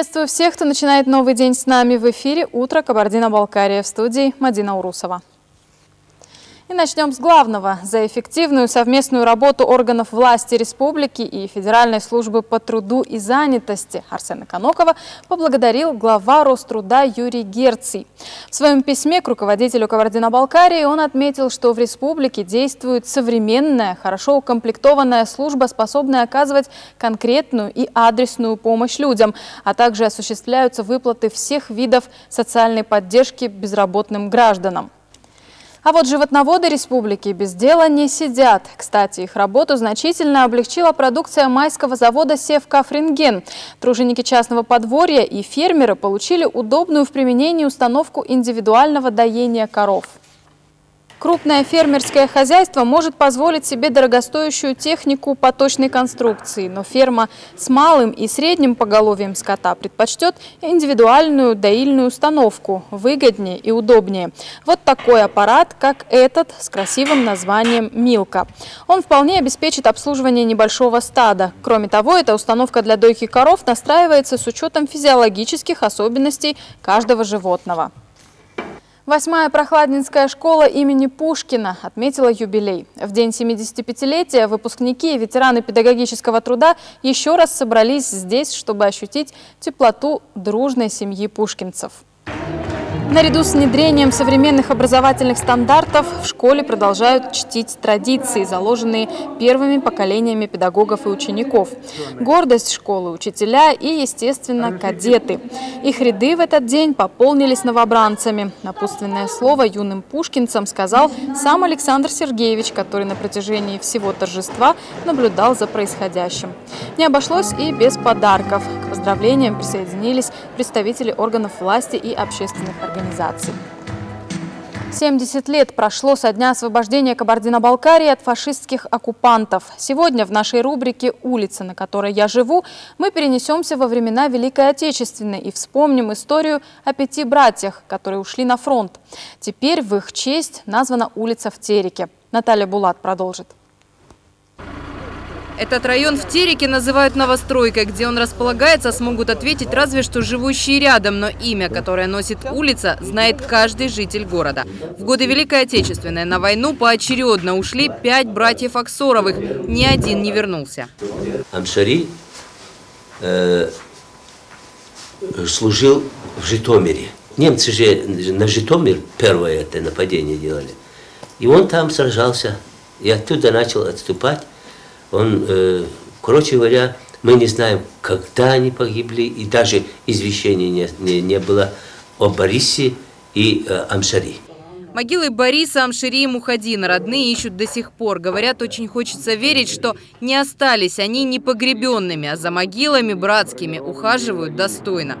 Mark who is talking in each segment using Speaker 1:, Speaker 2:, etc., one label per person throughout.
Speaker 1: Приветствую всех, кто начинает новый день с нами в эфире «Утро Кабардино-Балкария» в студии Мадина Урусова. И начнем с главного. За эффективную совместную работу органов власти республики и Федеральной службы по труду и занятости Арсена Конокова поблагодарил глава Роструда Юрий Герций. В своем письме к руководителю Кабардино-Балкарии он отметил, что в республике действует современная, хорошо укомплектованная служба, способная оказывать конкретную и адресную помощь людям, а также осуществляются выплаты всех видов социальной поддержки безработным гражданам. А вот животноводы республики без дела не сидят. Кстати, их работу значительно облегчила продукция майского завода «Севкафринген». Труженики частного подворья и фермеры получили удобную в применении установку индивидуального доения коров. Крупное фермерское хозяйство может позволить себе дорогостоящую технику поточной конструкции, но ферма с малым и средним поголовьем скота предпочтет индивидуальную доильную установку, выгоднее и удобнее. Вот такой аппарат, как этот, с красивым названием «Милка». Он вполне обеспечит обслуживание небольшого стада. Кроме того, эта установка для дойки коров настраивается с учетом физиологических особенностей каждого животного. Восьмая Прохладнинская школа имени Пушкина отметила юбилей. В день 75-летия выпускники и ветераны педагогического труда еще раз собрались здесь, чтобы ощутить теплоту дружной семьи пушкинцев. Наряду с внедрением современных образовательных стандартов в школе продолжают чтить традиции, заложенные первыми поколениями педагогов и учеников. Гордость школы – учителя и, естественно, кадеты. Их ряды в этот день пополнились новобранцами. Напутственное слово юным пушкинцам сказал сам Александр Сергеевич, который на протяжении всего торжества наблюдал за происходящим. Не обошлось и без подарков. К поздравлениям присоединились представители органов власти и общественных организаций организаций. 70 лет прошло со дня освобождения Кабардино-Балкарии от фашистских оккупантов. Сегодня в нашей рубрике «Улица, на которой я живу» мы перенесемся во времена Великой Отечественной и вспомним историю о пяти братьях, которые ушли на фронт. Теперь в их честь названа улица в Тереке. Наталья Булат продолжит.
Speaker 2: Этот район в Тереке называют новостройкой. Где он располагается, смогут ответить разве что живущие рядом. Но имя, которое носит улица, знает каждый житель города. В годы Великой Отечественной на войну поочередно ушли пять братьев Аксоровых. Ни один не вернулся.
Speaker 3: Амшари э, служил в Житомире. Немцы же на Житомир первое это нападение делали. И он там сражался. И оттуда начал отступать. Он, э, короче говоря, мы не знаем, когда они погибли, и даже извещения не, не, не было о Борисе и э, Амшари.
Speaker 2: Могилы Бориса, Амшири и Мухадина родные ищут до сих пор. Говорят, очень хочется верить, что не остались они непогребенными, а за могилами братскими ухаживают достойно.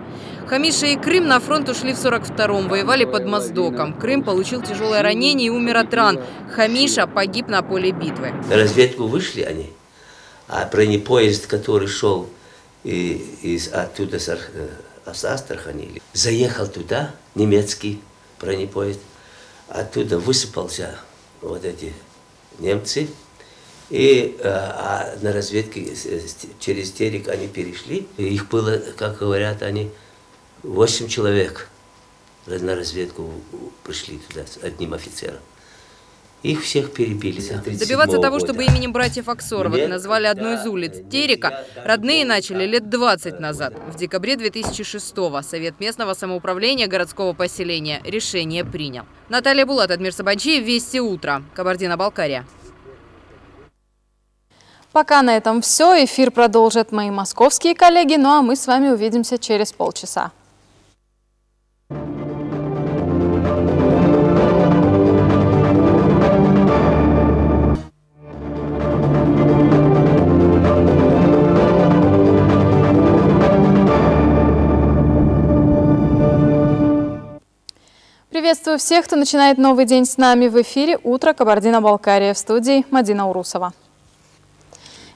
Speaker 2: Хамиша и Крым на фронт ушли в 42-м, воевали под Моздоком. Крым получил тяжелое ранение и умер от ран. Хамиша погиб на поле битвы.
Speaker 3: На разведку вышли они а бронепоезд, который шел из, оттуда с, э, Астрахани, заехал туда, немецкий бронепоезд, оттуда высыпался вот эти немцы, и э, а на разведке через Терек они перешли. Их было, как говорят они, 8 человек на разведку пришли туда с одним офицером. Их всех перебили.
Speaker 2: Добиваться того, чтобы именем братьев Аксоровых назвали одну из улиц Терека, родные начали лет 20 назад. В декабре 2006-го Совет местного самоуправления городского поселения решение принял. Наталья Булат, Адмир Сабанчиев, Вести утро. Кабардино-Балкария.
Speaker 1: Пока на этом все. Эфир продолжат мои московские коллеги, ну а мы с вами увидимся через полчаса. Приветствую всех, кто начинает новый день с нами в эфире «Утро Кабардино-Балкария» в студии Мадина Урусова.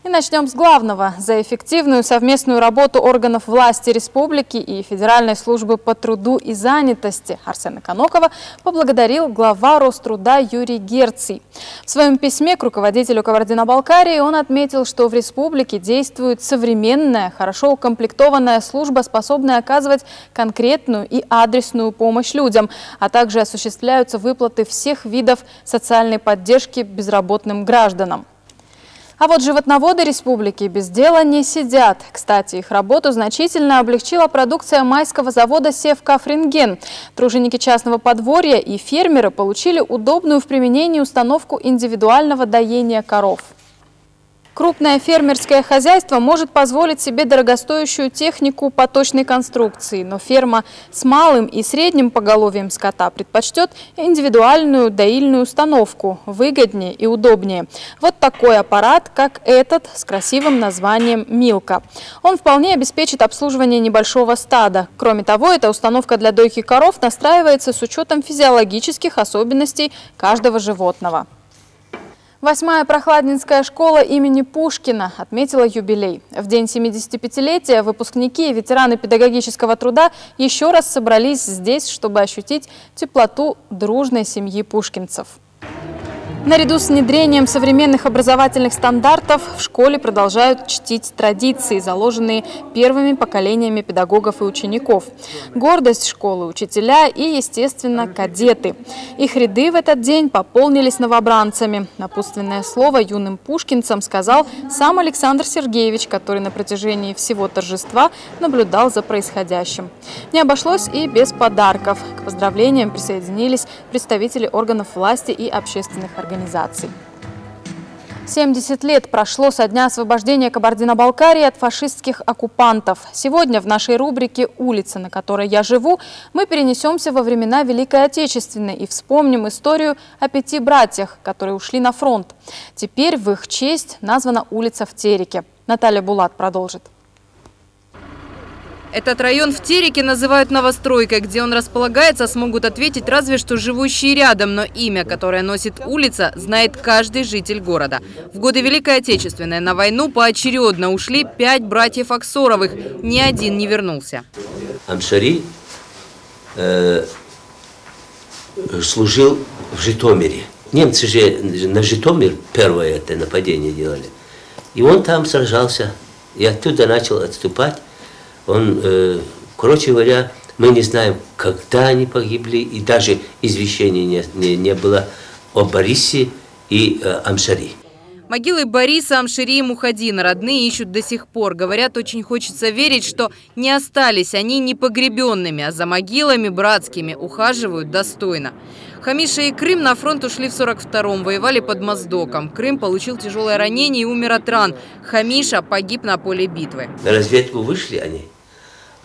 Speaker 1: И начнем с главного. За эффективную совместную работу органов власти республики и Федеральной службы по труду и занятости Арсена Конокова поблагодарил глава Роструда Юрий Герций. В своем письме к руководителю Кабардино-Балкарии он отметил, что в республике действует современная, хорошо укомплектованная служба, способная оказывать конкретную и адресную помощь людям, а также осуществляются выплаты всех видов социальной поддержки безработным гражданам. А вот животноводы республики без дела не сидят. Кстати, их работу значительно облегчила продукция майского завода «Севкафринген». Труженики частного подворья и фермеры получили удобную в применении установку индивидуального доения коров. Крупное фермерское хозяйство может позволить себе дорогостоящую технику поточной конструкции, но ферма с малым и средним поголовьем скота предпочтет индивидуальную доильную установку, выгоднее и удобнее. Вот такой аппарат, как этот, с красивым названием «Милка». Он вполне обеспечит обслуживание небольшого стада. Кроме того, эта установка для дойки коров настраивается с учетом физиологических особенностей каждого животного. Восьмая Прохладнинская школа имени Пушкина отметила юбилей. В день 75-летия выпускники и ветераны педагогического труда еще раз собрались здесь, чтобы ощутить теплоту дружной семьи пушкинцев. Наряду с внедрением современных образовательных стандартов в школе продолжают чтить традиции, заложенные первыми поколениями педагогов и учеников. Гордость школы – учителя и, естественно, кадеты. Их ряды в этот день пополнились новобранцами. Напутственное слово юным пушкинцам сказал сам Александр Сергеевич, который на протяжении всего торжества наблюдал за происходящим. Не обошлось и без подарков. К поздравлениям присоединились представители органов власти и общественных организаций организаций. 70 лет прошло со дня освобождения Кабардино-Балкарии от фашистских оккупантов. Сегодня в нашей рубрике «Улица, на которой я живу» мы перенесемся во времена Великой Отечественной и вспомним историю о пяти братьях, которые ушли на фронт. Теперь в их честь названа улица в Тереке. Наталья Булат продолжит.
Speaker 2: Этот район в Тереке называют новостройкой. Где он располагается, смогут ответить разве что живущие рядом. Но имя, которое носит улица, знает каждый житель города. В годы Великой Отечественной на войну поочередно ушли пять братьев Аксоровых. Ни один не вернулся.
Speaker 3: Амшари э, служил в Житомире. Немцы же на Житомир первое это нападение делали. И он там сражался. И оттуда начал отступать. Он, э, короче говоря, мы не знаем, когда они погибли, и даже извещения не, не, не было о Борисе и э, Амшари.
Speaker 2: Могилы Бориса, Амшири и Мухадина родные ищут до сих пор. Говорят, очень хочется верить, что не остались они непогребенными, а за могилами братскими ухаживают достойно. Хамиша и Крым на фронт ушли в 42-м, воевали под Моздоком. Крым получил тяжелое ранение и умер от ран. Хамиша погиб на поле битвы.
Speaker 3: На разведку вышли они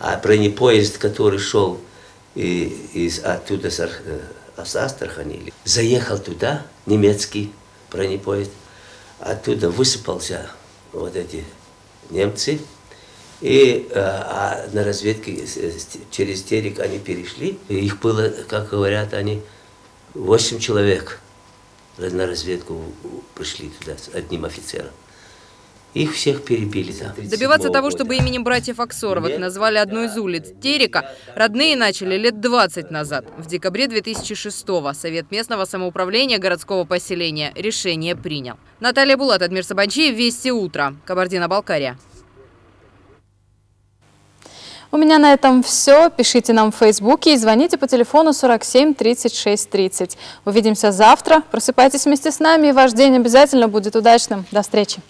Speaker 3: а бронепоезд, который шел из, оттуда, с, э, Астрахани, заехал туда, немецкий бронепоезд, оттуда высыпался вот эти немцы, и э, а на разведке через Терек они перешли. Их было, как говорят они, восемь человек на разведку пришли туда с одним офицером. Их всех перебили. Да.
Speaker 2: Добиваться того, чтобы именем братьев Аксоровых назвали одну из улиц Терека, родные начали лет 20 назад. В декабре 2006-го Совет местного самоуправления городского поселения решение принял. Наталья Булат, Адмир Сабанчиев, Вести утро. Кабардино-Балкария.
Speaker 1: У меня на этом все. Пишите нам в Фейсбуке и звоните по телефону 47 36 30. Увидимся завтра. Просыпайтесь вместе с нами, и ваш день обязательно будет удачным. До встречи.